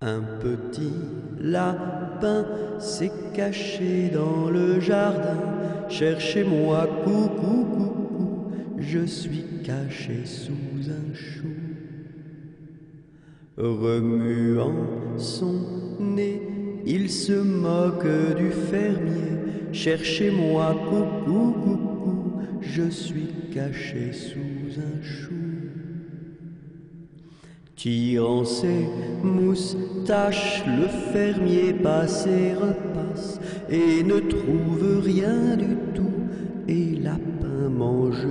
Un petit lapin s'est caché dans le jardin. Cherchez-moi, coucou, coucou, je suis caché sous un chou. Remuant son nez, il se moque du fermier. Cherchez-moi, coucou, coucou, je suis caché sous un chou. Tirant ses moustaches, le fermier passe et repasse et ne trouve rien du tout. Et lapin mange.